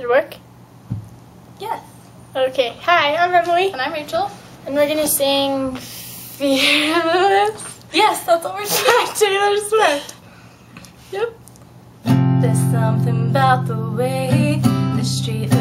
Did it work? Yes. Okay. Hi, I'm Emily, And I'm Rachel. and we're gonna sing Fearless Yes, that's what we're doing. Taylor Swift. Yep. There's something about the way the street